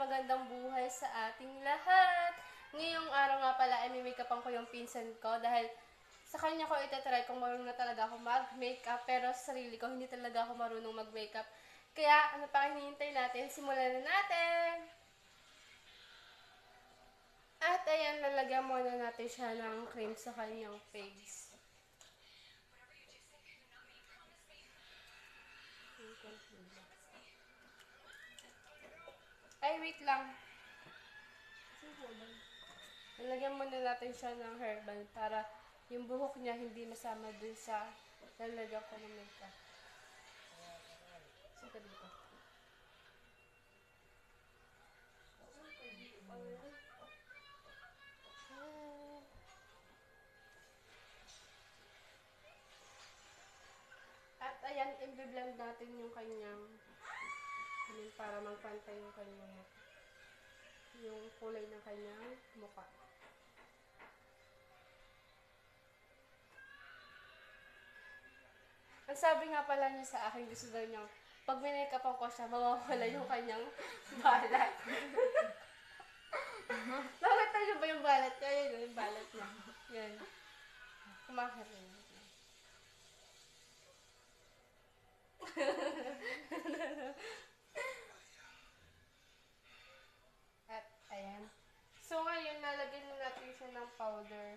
magandang buhay sa ating lahat. Ngayong araw nga pala ay may makeupan ko yung pinsan ko dahil sa kanya ko itatry kung marunong na talaga ako mag-makeup pero sa sarili ko hindi talaga ako marunong mag-makeup. Kaya ano pa hinihintay natin? Simulan na natin! At ayan, lalagyan muna natin siya ng cream sa kanyang face. Ay, wait lang. Lalagyan muna natin siya ng herbal para yung buhok niya hindi masama dun sa lalagyan ko ng makeup. Saan ka dito? At ayan, i-blend natin yung kanyang yun, para magpantay yung kanyang yung kulay ng kanyang mukha. Ang sabi nga pala niya sa akin, gusto daw niya, pag minakapan ko siya, mawawala yung kanyang balat. Nakita niyo ba yung balat niya? Yan, yung balat niya. Yan. Kumakarin. At, ayan. So, ngayon, nalagyan na natin siya ng powder.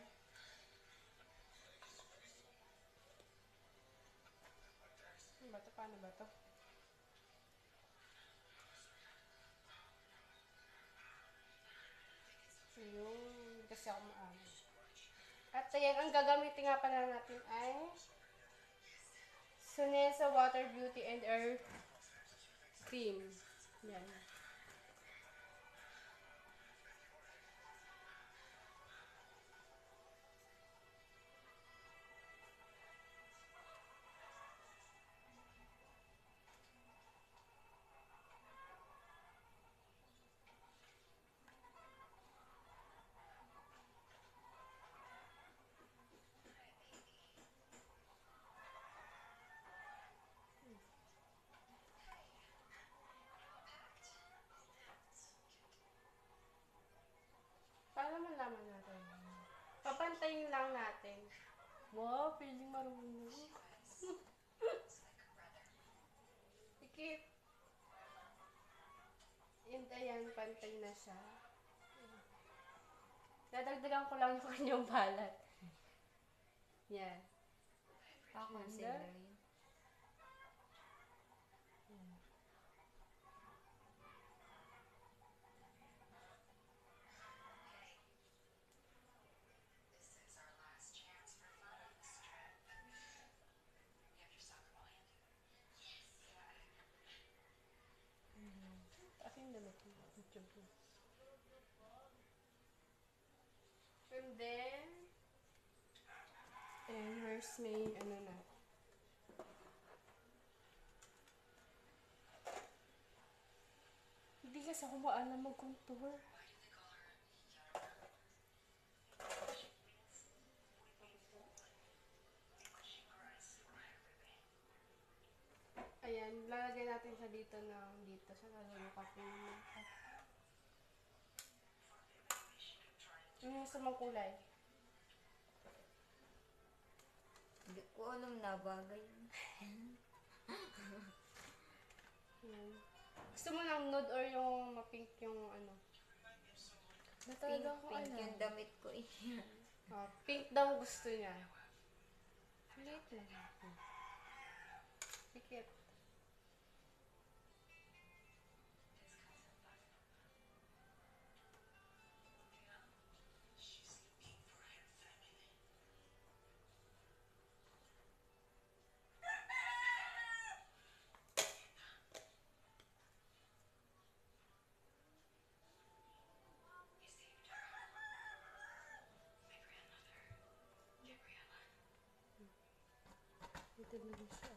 Ano ba ito? Paano ba ito? So, yun. Kasi ako maamo. At ayan, ang gagamitin nga pala natin ay Sunesa Water Beauty and Air Cream. Yan. Para malaman natin. Papantayin lang natin. Wow, feeling marunong. Pikit. And ayan, pantay na siya. Dadagdagan ko lang yung kanyang balat. Yan. Ako Ganda. concealer yun. Akin damit mo. YouTube mo. And then, and hers may, ano na. Hindi kasi ako maalam mag-contour. Ayan, lalagay natin siya dito ng dito sa nalulukat ng makeup. Yung sa mga kulay? Hindi ko alam na bagay yun. Gusto mo ng nude or yung ma-pink yung ano? Na Pink, ako pink alam. yung damit ko eh. Ah, pink daw gusto niya. Ulit lang. Pikit. Ito na rin siya.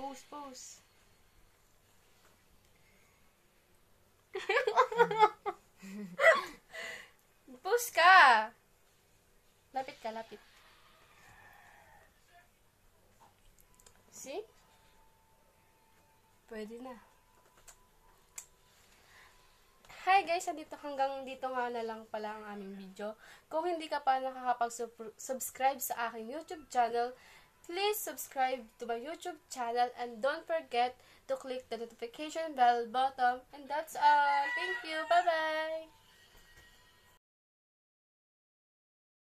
Pose, pose. pose ka! Lapit ka, lapit. See? Pwede na. Hi guys, andito hanggang dito nga na lang pala ang aming video. Kung hindi ka pa nakakapag-subscribe sa aking YouTube channel, please subscribe to my YouTube channel and don't forget to click the notification bell button. And that's all. Thank you. Bye-bye.